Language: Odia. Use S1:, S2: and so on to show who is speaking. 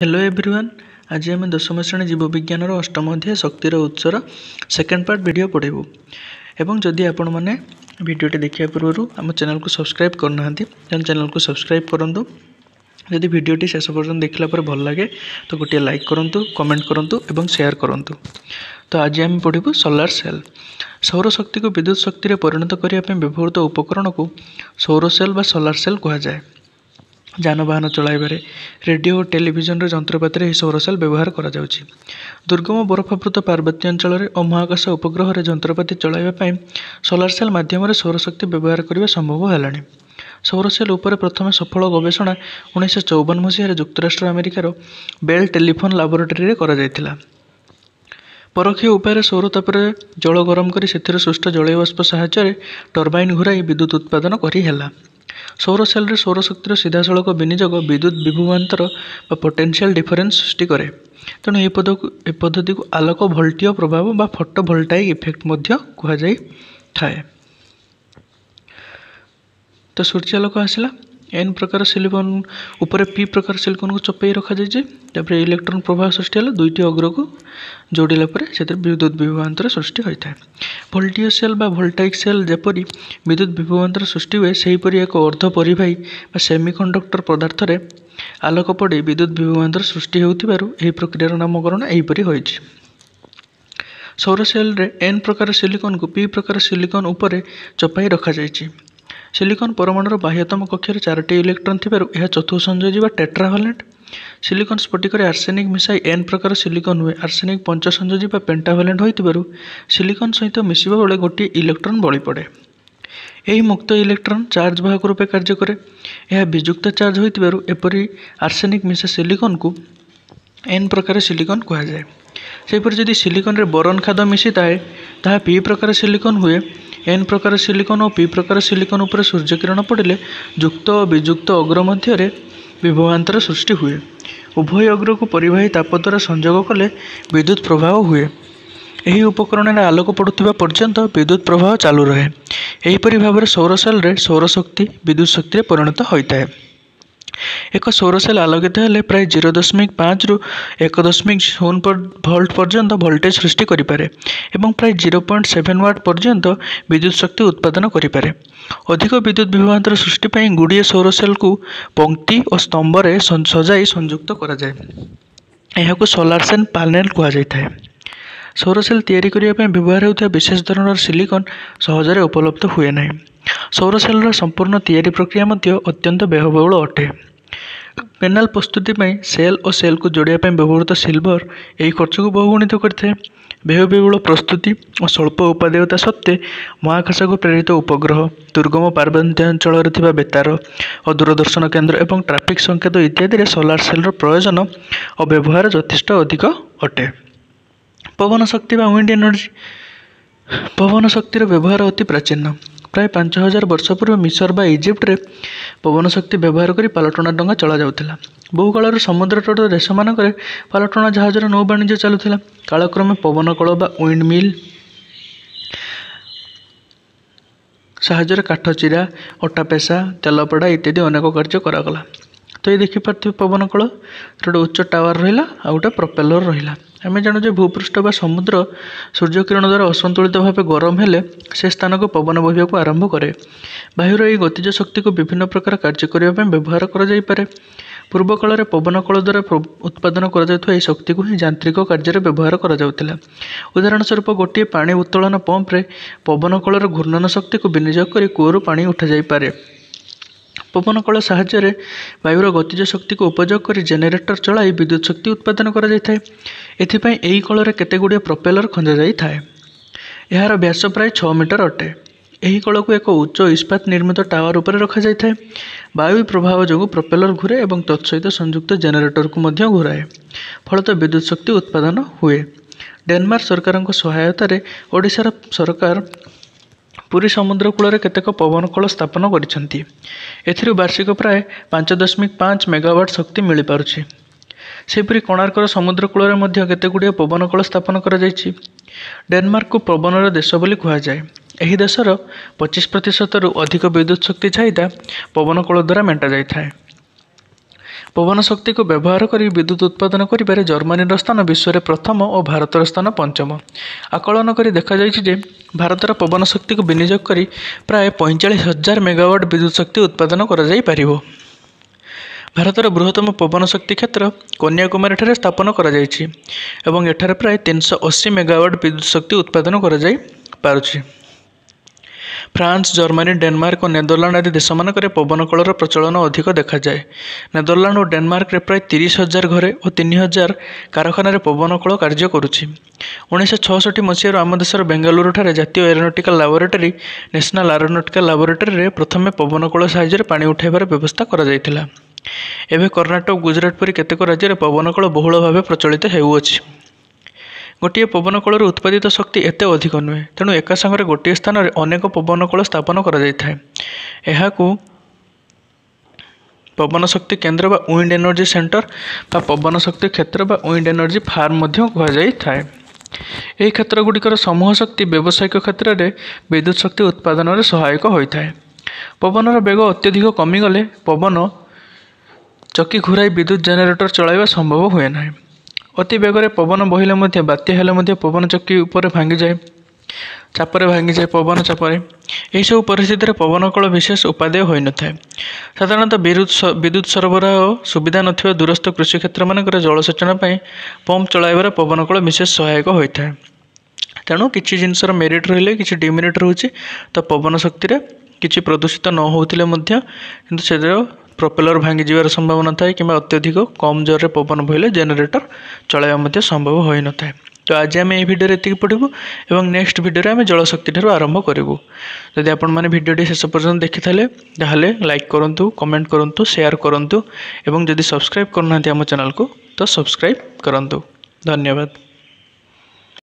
S1: ହ୍ୟାଲୋ ଏଭ୍ରିୱାନ୍ ଆଜି ଆମେ ଦଶମ ଶ୍ରେଣୀ ଜୀବବିଜ୍ଞାନର ଅଷ୍ଟମ ଅଧ୍ୟାୟ ଶକ୍ତିର ଉତ୍ସର ସେକେଣ୍ଡ ପାର୍ଟ ଭିଡ଼ିଓ ପଢ଼ିବୁ ଏବଂ ଯଦି ଆପଣମାନେ ଭିଡ଼ିଓଟି ଦେଖିବା ପୂର୍ବରୁ ଆମ ଚ୍ୟାନେଲକୁ ସବସ୍କ୍ରାଇବ୍ କରିନାହାନ୍ତି ତାହେଲେ ଚ୍ୟାନେଲକୁ ସବସ୍କ୍ରାଇବ୍ କରନ୍ତୁ। ଯଦି ଭିଡ଼ିଓଟି ଶେଷ ପର୍ଯ୍ୟନ୍ତ ଦେଖିଲା ପରେ ଭଲ ଲାଗେ ତ ଗୋଟିଏ ଲାଇକ୍ କରନ୍ତୁ କମେଣ୍ଟ କରନ୍ତୁ ଏବଂ ସେୟାର କରନ୍ତୁ। ତ ଆଜି ଆମେ ପଢ଼ିବୁ ସୋଲାର ସେଲ୍ ସୌରଶକ୍ତିକୁ ବିଦ୍ୟୁତ ଶକ୍ତିରେ ପରିଣତ କରିବା ପାଇଁ ବ୍ୟବହୃତ ଉପକରଣକୁ ସୌର ସେଲ୍ ବା ସୋଲାର ସେଲ୍ କୁହାଯାଏ। ଯାନବାହନ ଚଳାଇବାରେ ରେଡ଼ିଓ ଓ ଟେଲିଭିଜନର ଯନ୍ତ୍ରପାତିରେ ଏହି ସୌର ସେଲ୍ ବ୍ୟବହାର କରାଯାଉଛି। ଦୁର୍ଗମ ବରଫାବୃତ ପାର୍ବତ୍ୟ ଅଞ୍ଚଳରେ ଓ ମହାକାଶ ଉପଗ୍ରହରେ ଯନ୍ତ୍ରପାତି ଚଳାଇବା ପାଇଁ ସୋଲାର ସେଲ୍ ମାଧ୍ୟମରେ ସୌରଶକ୍ତି ବ୍ୟବହାର କରିବା ସମ୍ଭବ ହେଲାଣି। ସୌର ସେଲ୍ ଉପରେ ପ୍ରଥମେ ସଫଳ ଗବେଷଣା ଉଣେଇଶହ ଚଉବନ ମସିହାରେ ଯୁକ୍ତରାଷ୍ଟ୍ର ଆମେରିକାର ବେଲ୍ ଟେଲିଫୋନ୍ ଲାବୋରେଟୋରୀରେ କରାଯାଇଥିଲା। ପରୋକ୍ଷ ଉପାୟରେ ସୌର ତାପରେ ଜଳ ଗରମ କରି ସେଥିରୁ ସୃଷ୍ଟ ଜଳୀୟ ବାଷ୍ପ ସାହାଯ୍ୟରେ ଟର୍ବାଇନ୍ ଘୂରାଇ ବିଦ୍ୟୁତ୍ ଉତ୍ପାଦନ କରି ହେଲା ସୌର ସେଲ୍ରେ ସୌରଶକ୍ତିର ସିଧାସଳଖ ବିନିଯୋଗ ବିଦ୍ୟୁତ୍ ବିଭବାନ୍ତର ବା ପୋଟେନ୍ସିଆଲ୍ ଡିଫରେନ୍ସ ସୃଷ୍ଟି କରେ। ତେଣୁ ଏହି ପଦକୁ ଏ ପଦ୍ଧତିକୁ ଆଲୋକ ଭୋଲ୍ଟୀୟ ପ୍ରଭାବ ବା ଫଟୋ ଭୋଲ୍ଟାଇକ୍ ଇଫେକ୍ଟ ମଧ୍ୟ କୁହାଯାଇଥାଏ। ତ ସୂର୍ଯ୍ୟାଲୋକ ଆସିଲା। ଏନ୍ ପ୍ରକାର ସିଲିକନ୍ ଉପରେ ପି ପ୍ରକାର ସିଲିକନ୍କୁ ଚପାଇ ରଖାଯାଇଛି ତାପରେ ଇଲେକ୍ଟ୍ରନ୍ ପ୍ରବାହ ସୃଷ୍ଟି ହେଲା ଦୁଇଟି ଅଗ୍ରକୁ ଯୋଡ଼ିଲା ପରେ ସେଥିରେ ବିଦ୍ୟୁତ୍ ବିଭବାନ୍ତର ସୃଷ୍ଟି ହୋଇଥାଏ ଭୋଲ୍ଟିୟ ସେଲ୍ ବା ଭୋଲ୍ଟାଇକ୍ ସେଲ୍ ଯେପରି ବିଦ୍ୟୁତ୍ ବିଭବାନ୍ତର ସୃଷ୍ଟି ହୁଏ ସେହିପରି ଏକ ଅର୍ଦ୍ଧ ପରିବାହୀ ବା ସେମିକଣ୍ଡକ୍ଟର ପଦାର୍ଥରେ ଆଲୋକ ପଡ଼ି ବିଦ୍ୟୁତ୍ ବିଭବାନ୍ତର ସୃଷ୍ଟି ହେଉଥିବାରୁ ଏହି ପ୍ରକ୍ରିୟାର ନାମକରଣ ଏହିପରି ହୋଇଛି ସୌର ସେଲ୍ରେ ଏନ୍ ପ୍ରକାର ସିଲିକନ୍କୁ ପି ପ୍ରକାର ସିଲିକନ୍ ଉପରେ ଚପାଇ ରଖାଯାଇଛି ସିଲିକନ୍ ପରମାଣୁର ବାହ୍ୟତମ କକ୍ଷରେ ଚାରୋଟି ଇଲେକ୍ଟ୍ରନ୍ ଥିବାରୁ ଏହା ଚତୁଃ ସଂଯୋଜୀ ବା ଟେଟ୍ରାଭାଲେଣ୍ଟ ସିଲିକନ୍ ସ୍ଫଟିକରେ ଆର୍ସେନିକ୍ ମିଶାଇ ଏନ୍ ପ୍ରକାର ସିଲିକନ୍ ହୁଏ। ଆର୍ସେନିକ୍ ପଞ୍ଚ ସଂଯୋଜୀ ବା ପେଣ୍ଟାଭାଲେଣ୍ଟ ହୋଇଥିବାରୁ ସିଲିକନ୍ ସହିତ ମିଶିବା ବେଳେ ଗୋଟିଏ ଇଲେକ୍ଟ୍ରନ୍ ବଳି ପଡ଼େ ଏହି ମୁକ୍ତ ଇଲେକ୍ଟ୍ରନ୍ ଚାର୍ଜ ବାହକ ରୂପେ କାର୍ଯ୍ୟ କରେ। ଏହା ବିଯୁକ୍ତ ଚାର୍ଜ ହୋଇଥିବାରୁ ଏପରି ଆର୍ସେନିକ୍ ମିଶା ସିଲିକନ୍କୁ ଏନ୍ ପ୍ରକାର ସିଲିକନ୍ କୁହାଯାଏ। ସେହିପରି ଯଦି ସିଲିକନ୍ରେ ବୋରନ୍ ଖାଦ ମିଶିଥାଏ ତାହା ପି ପ୍ରକାର ସିଲିକନ୍ ହୁଏ। ଏନ୍ ପ୍ରକାର ସିଲିକନ୍ ଓ ପି ପ୍ରକାର ସିଲିକନ୍ ଉପରେ ସୂର୍ଯ୍ୟକିରଣ ପଡ଼ିଲେ ଯୁକ୍ତ ଓ ବିଯୁକ୍ତ ଅଗ୍ର ମଧ୍ୟରେ ବିଭବାନ୍ତର ସୃଷ୍ଟି ହୁଏ। ଉଭୟ ଅଗ୍ରକୁ ପରିବାହୀ ତାପ ଦ୍ୱାରା ସଂଯୋଗ କଲେ ବିଦ୍ୟୁତ୍ ପ୍ରବାହ ହୁଏ। ଏହି ଉପକରଣରେ ଆଲୋକ ପଡ଼ୁଥିବା ପର୍ଯ୍ୟନ୍ତ ବିଦ୍ୟୁତ୍ ପ୍ରବାହ ଚାଲୁ ରହେ। ଏହିପରି ଭାବରେ ସୌର ସେଲ୍ରେ ସୌରଶକ୍ତି ବିଦ୍ୟୁତ୍ ଶକ୍ତିରେ ପରିଣତ ହୋଇଥାଏ। ଏକ ସୌର ସେଲ୍ ଆଲୋକିତ ହେଲେ ପ୍ରାୟ ଜିରୋ ଦଶମିକ ପାଞ୍ଚରୁ ଏକ ଦଶମିକ ଶୂନ ଭୋଲ୍ଟ ପର୍ଯ୍ୟନ୍ତ ଭୋଲ୍ଟେଜ୍ ସୃଷ୍ଟି କରିପାରେ ଏବଂ ପ୍ରାୟ ଜିରୋ ପଏଣ୍ଟ ସେଭେନ୍ ୱାଟ୍ ପର୍ଯ୍ୟନ୍ତ ବିଦ୍ୟୁତ୍ ଶକ୍ତି ଉତ୍ପାଦନ କରିପାରେ। ଅଧିକ ବିଦ୍ୟୁତ୍ ବିଭବାନ୍ତର ସୃଷ୍ଟି ପାଇଁ ଗୁଡ଼ିଏ ସୌର ସେଲ୍କୁ ପଙ୍କ୍ତି ଓ ସ୍ତମ୍ଭରେ ସଜାଇ ସଂଯୁକ୍ତ କରାଯାଏ। ଏହାକୁ ସୋଲାର ସେଲ୍ ପ୍ୟାନେଲ୍ କୁହାଯାଇଥାଏ। ସୌର ସେଲ୍ ତିଆରି କରିବା ପାଇଁ ବ୍ୟବହାର ହେଉଥିବା ବିଶେଷ ଧରଣର ସିଲିକନ୍ ସହଜରେ ଉପଲବ୍ଧ ହୁଏ ନାହିଁ। ସୌର ସେଲ୍ର ସମ୍ପୂର୍ଣ୍ଣ ତିଆରି ପ୍ରକ୍ରିୟା ମଧ୍ୟ ଅତ୍ୟନ୍ତ ବ୍ୟୟବହୁଳ ଅଟେ। ପେନାଲ୍ ପ୍ରସ୍ତୁତି ପାଇଁ ସେଲ୍ ଓ ସେଲ୍କୁ ଯୋଡ଼ିବା ପାଇଁ ବ୍ୟବହୃତ ସିଲଭର ଏହି ଖର୍ଚ୍ଚକୁ ବହୁଗୁଣିତ କରିଥାଏ। ବ୍ୟୟବହୁଳ ପ୍ରସ୍ତୁତି ଓ ସ୍ୱଳ୍ପ ଉପାଦେୟତା ସତ୍ତ୍ୱେ ମହାକାଶକୁ ପ୍ରେରିତ ଉପଗ୍ରହ ଦୁର୍ଗମ ପାର୍ବତ୍ୟାଞ୍ଚଳରେ ଥିବା ବେତାର ଓ ଦୂରଦର୍ଶନ କେନ୍ଦ୍ର ଏବଂ ଟ୍ରାଫିକ୍ ସଂକେତ ଇତ୍ୟାଦିରେ ସୋଲାର ସେଲ୍ର ପ୍ରୟୋଜନ ଓ ବ୍ୟବହାର ଯଥେଷ୍ଟ ଅଧିକ ଅଟେ। ପବନ ଶକ୍ତି ବା ୱିଣ୍ଡ ଏନର୍ଜି ପବନ ଶକ୍ତିର ବ୍ୟବହାର ଅତି ପ୍ରାଚୀନ। ପ୍ରାୟ ପାଞ୍ଚ ହଜାର ବର୍ଷ ପୂର୍ବେ ମିଶର ବା ଇଜିପ୍ଟରେ ପବନ ଶକ୍ତି ବ୍ୟବହାର କରି ପାଲଟଣା ଡଙ୍ଗା ଚଳାଯାଉଥିଲା। ବହୁ କାଳରୁ ସମୁଦ୍ର ତଟ ଦେଶମାନଙ୍କରେ ପାଲଟଣା ଜାହାଜର ନୌ ବାଣିଜ୍ୟ ଚାଲୁଥିଲା। କାଳକ୍ରମେ ପବନ କଳ ବା ୱିଣ୍ଡ ମିଲ୍ ସାହାଯ୍ୟରେ କାଠ ଚିରା ଅଟା ପେଶା ତେଲ ପଡ଼ା ଇତ୍ୟାଦି ଅନେକ କାର୍ଯ୍ୟ କରାଗଲା। ତ ଏଇ ଦେଖିପାରୁଥିବେ ପବନ କଳ। ଗୋଟେ ଉଚ୍ଚ ଟାୱାର ରହିଲା ଆଉ ଗୋଟେ ପ୍ରପେଲର ରହିଲା। ଆମେ ଜାଣୁ ଯେ ଭୂପୃଷ୍ଠ ବା ସମୁଦ୍ର ସୂର୍ଯ୍ୟକିରଣ ଦ୍ୱାରା ଅସନ୍ତୁଳିତ ଭାବେ ଗରମ ହେଲେ ସେ ସ୍ଥାନକୁ ପବନ ବହିବାକୁ ଆରମ୍ଭ କରେ। ବାୟୁର ଏହି ଗତିଜ ଶକ୍ତିକୁ ବିଭିନ୍ନ ପ୍ରକାର କାର୍ଯ୍ୟ କରିବା ପାଇଁ ବ୍ୟବହାର କରାଯାଇପାରେ। ପୂର୍ବ କାଳରେ ପବନ କଳ ଦ୍ୱାରା ଉତ୍ପାଦନ କରାଯାଉଥିବା ଏହି ଶକ୍ତିକୁ ହିଁ ଯାନ୍ତ୍ରିକ କାର୍ଯ୍ୟରେ ବ୍ୟବହାର କରାଯାଉଥିଲା। ଉଦାହରଣ ସ୍ୱରୂପ ଗୋଟିଏ ପାଣି ଉତ୍ତୋଳନ ପମ୍ପରେ ପବନ କଳର ଘୂର୍ଣ୍ଣନ ଶକ୍ତିକୁ ବିନିଯୋଗ କରି କୂଅରୁ ପାଣି ଉଠାଯାଇପାରେ। ପବନ କଳ ସାହାଯ୍ୟରେ ବାୟୁର ଗତିଜ ଶକ୍ତିକୁ ଉପଯୋଗ କରି ଜେନେରେଟର ଚଳାଇ ବିଦ୍ୟୁତ୍ ଶକ୍ତି ଉତ୍ପାଦନ କରାଯାଇଥାଏ। ଏଥିପାଇଁ ଏହି କଳରେ କେତେ ଗୁଡ଼ିଏ ପ୍ରପେଲର ଖଞ୍ଜାଯାଇଥାଏ ଏହାର ବ୍ୟାସ ପ୍ରାୟ ଛଅ ମିଟର ଅଟେ। ଏହି କଳକୁ ଏକ ଉଚ୍ଚ ଇସ୍ପାତ ନିର୍ମିତ ଟାୱାର ଉପରେ ରଖାଯାଇଥାଏ। ବାୟୁ ପ୍ରଭାବ ଯୋଗୁଁ ପ୍ରପେଲର ଘୁରେ ଏବଂ ତତ୍ସହିତ ସଂଯୁକ୍ତ ଜେନେରେଟରକୁ ମଧ୍ୟ ଘୁରାଏ। ଫଳତଃ ବିଦ୍ୟୁତ୍ ଶକ୍ତି ଉତ୍ପାଦନ ହୁଏ। ଡେନମାର୍କ ସରକାରଙ୍କ ସହାୟତାରେ ଓଡ଼ିଶାର ସରକାର ପୁରୀ ସମୁଦ୍ର କୂଳରେ କେତେକ ପବନ କଳ ସ୍ଥାପନ କରିଛନ୍ତି। ଏଥିରୁ ବାର୍ଷିକ ପ୍ରାୟ ପାଞ୍ଚ ଦଶମିକ ପାଞ୍ଚ ମେଗାୱାଟ୍ ଶକ୍ତି ମିଳିପାରୁଛି। ସେହିପରି କୋଣାର୍କର ସମୁଦ୍ର କୂଳରେ ମଧ୍ୟ କେତେ ଗୁଡ଼ିଏ ପବନ କଳ ସ୍ଥାପନ କରାଯାଇଛି। ଡେନମାର୍କକୁ ପବନର ଦେଶ ବୋଲି କୁହାଯାଏ। ଏହି ଦେଶର ପଚିଶ ପ୍ରତିଶତରୁ ଅଧିକ ବିଦ୍ୟୁତ୍ ଶକ୍ତି ଚାହିଦା ପବନ କଳ ଦ୍ୱାରା ମେଣ୍ଟା ଯାଇଥାଏ ପବନ ଶକ୍ତିକୁ ବ୍ୟବହାର କରି ବିଦ୍ୟୁତ୍ ଉତ୍ପାଦନ କରିବାରେ ଜର୍ମାନୀର ସ୍ଥାନ ବିଶ୍ୱରେ ପ୍ରଥମ ଓ ଭାରତର ସ୍ଥାନ ପଞ୍ଚମ। ଆକଳନ କରି ଦେଖାଯାଇଛି ଯେ ଭାରତର ପବନ ଶକ୍ତିକୁ ବିନିଯୋଗ କରି ପ୍ରାୟ ପଇଁଚାଳିଶ ହଜାର ମେଗାୱାଟ୍ ବିଦ୍ୟୁତ୍ ଶକ୍ତି ଉତ୍ପାଦନ କରାଯାଇପାରିବ। ଭାରତର ବୃହତ୍ତମ ପବନ ଶକ୍ତି କ୍ଷେତ୍ର କନ୍ୟାକୁମାରୀଠାରେ ସ୍ଥାପନ କରାଯାଇଛି ଏବଂ ଏଠାରେ ପ୍ରାୟ ତିନିଶହ ଅଶୀ ମେଗାୱାଟ୍ ବିଦ୍ୟୁତ୍ ଶକ୍ତି ଉତ୍ପାଦନ କରାଯାଇପାରୁଛି ଫ୍ରାନ୍ସ ଜର୍ମାନୀ ଡେନମାର୍କ ଓ ନେଦରଲ୍ୟାଣ୍ଡ ଆଦି ଦେଶମାନଙ୍କରେ ପବନ କଳର ପ୍ରଚଳନ ଅଧିକ ଦେଖାଯାଏ। ନେଦରଲ୍ୟାଣ୍ଡ ଓ ଡେନମାର୍କରେ ପ୍ରାୟ ତିରିଶ ହଜାର ଘରେ ଓ ତିନି ହଜାର କାରଖାନାରେ ପବନ କଳ କାର୍ଯ୍ୟ କରୁଛି। ଉଣେଇଶହ ଛଅଷଠି ମସିହାରୁ ଆମ ଦେଶର ବେଙ୍ଗାଲୁରୁଠାରେ ଜାତୀୟ ଏରୋନଟିକାଲ ଲାବୋରେଟୋରୀ ନ୍ୟାସନାଲ ଏରୋନଟିକାଲ ଲାବୋରେଟୋରୀରେ ପ୍ରଥମେ ପବନ କଳ ସାହାଯ୍ୟରେ ପାଣି ଉଠାଇବାର ବ୍ୟବସ୍ଥା କରାଯାଇଥିଲା। ଏବେ କର୍ଣ୍ଣାଟକ ଗୁଜରାଟ ପରି କେତେକ ରାଜ୍ୟରେ ପବନ କଳ ବହୁଳ ଭାବେ ପ୍ରଚଳିତ ହେଉଅଛି। ଗୋଟିଏ ପବନ କଳରୁ ଉତ୍ପାଦିତ ଶକ୍ତି ଏତେ ଅଧିକ ନୁହେଁ ତେଣୁ ଏକା ସାଙ୍ଗରେ ଗୋଟିଏ ସ୍ଥାନରେ ଅନେକ ପବନ କଳ ସ୍ଥାପନ କରାଯାଇଥାଏ। ଏହାକୁ ପବନ ଶକ୍ତି କେନ୍ଦ୍ର ବା ୱିଣ୍ଡ ଏନର୍ଜି ସେଣ୍ଟର ବା ପବନ ଶକ୍ତି କ୍ଷେତ୍ର ବା ୱିଣ୍ଡ ଏନର୍ଜି ଫାର୍ମ ମଧ୍ୟ କୁହାଯାଇଥାଏ। ଏହି କ୍ଷେତ୍ରଗୁଡ଼ିକର ସମୂହ ଶକ୍ତି ବ୍ୟବସାୟିକ କ୍ଷେତ୍ରରେ ବିଦ୍ୟୁତ୍ ଶକ୍ତି ଉତ୍ପାଦନରେ ସହାୟକ ହୋଇଥାଏ। ପବନର ବେଗ ଅତ୍ୟଧିକ କମିଗଲେ ପବନ ଚକି ଘୁରାଇ ବିଦ୍ୟୁତ୍ ଜେନେରେଟର ଚଳାଇବା ସମ୍ଭବ ହୁଏ ନାହିଁ। ଅତି ବେଗରେ ପବନ ବହିଲେ ମଧ୍ୟ ବାତ୍ୟା ହେଲେ ମଧ୍ୟ ପବନ ଚକି ଉପରେ ଭାଙ୍ଗିଯାଏ। ଚାପରେ ଭାଙ୍ଗିଯାଏ ପବନ ଚାପରେ। ଏହିସବୁ ପରିସ୍ଥିତିରେ ପବନ କଳ ବିଶେଷ ଉପାଦେୟ ହୋଇନଥାଏ। ସାଧାରଣତଃ ବିଦ୍ୟୁତ୍ ବିଦ୍ୟୁତ୍ ସରବରାହ ସୁବିଧା ନଥିବା ଦୂରସ୍ଥ କୃଷି କ୍ଷେତ୍ରମାନଙ୍କରେ ଜଳସେଚନ ପାଇଁ ପମ୍ପ ଚଳାଇବାରେ ପବନ କଳ ବିଶେଷ ସହାୟକ ହୋଇଥାଏ। ତେଣୁ କିଛି ଜିନିଷର ମେରିଟ୍ ରହିଲେ କିଛି ଡିମେରିଟ୍ ରହୁଛି ତ ପବନ ଶକ୍ତିରେ କିଛି ପ୍ରଦୂଷିତ ନ ହେଉଥିଲେ ମଧ୍ୟ କିନ୍ତୁ ସେଥିର ପ୍ରପେଲର ଭାଙ୍ଗିଯିବାର ସମ୍ଭାବନା ଥାଏ କିମ୍ବା ଅତ୍ୟଧିକ କମ୍ ଜୋରରେ ପବନ ବହିଲେ ଜେନେରେଟର ଚଳାଇବା ମଧ୍ୟ ସମ୍ଭବ ହୋଇନଥାଏ। ତ ଆଜି ଆମେ ଏହି ଭିଡ଼ିଓରେ ଏତିକି ପଢ଼ିବୁ ଏବଂ ନେକ୍ସଟ ଭିଡ଼ିଓରେ ଆମେ ଜଳଶକ୍ତି ଠାରୁ ଆରମ୍ଭ କରିବୁ। ଯଦି ଆପଣମାନେ ଭିଡ଼ିଓଟି ଶେଷ ପର୍ଯ୍ୟନ୍ତ ଦେଖିଥିଲେ ତାହେଲେ ଲାଇକ୍ କରନ୍ତୁ କମେଣ୍ଟ କରନ୍ତୁ ସେୟାର କରନ୍ତୁ ଏବଂ ଯଦି ସବସ୍କ୍ରାଇବ୍ କରୁନାହାନ୍ତି ଆମ ଚ୍ୟାନେଲକୁ ତ ସବସ୍କ୍ରାଇବ୍ କରନ୍ତୁ। ଧନ୍ୟବାଦ।